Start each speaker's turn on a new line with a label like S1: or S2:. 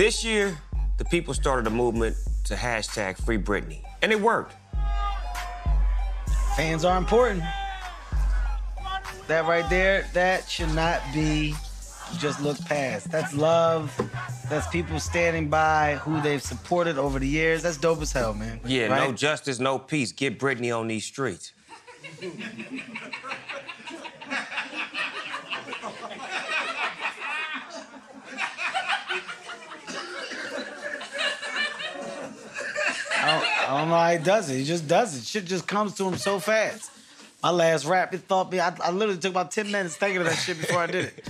S1: This year, the people started a movement to hashtag Free Britney, and it worked.
S2: Fans are important. That right there, that should not be just looked past. That's love. That's people standing by who they've supported over the years. That's dope as hell, man.
S1: Yeah,
S2: right?
S1: no justice, no peace. Get Britney on these streets.
S2: I don't, know how he does it. He just does it. Shit just comes to him so fast. My last rap, it thought me. I, I literally took about ten minutes thinking of that shit before I did it.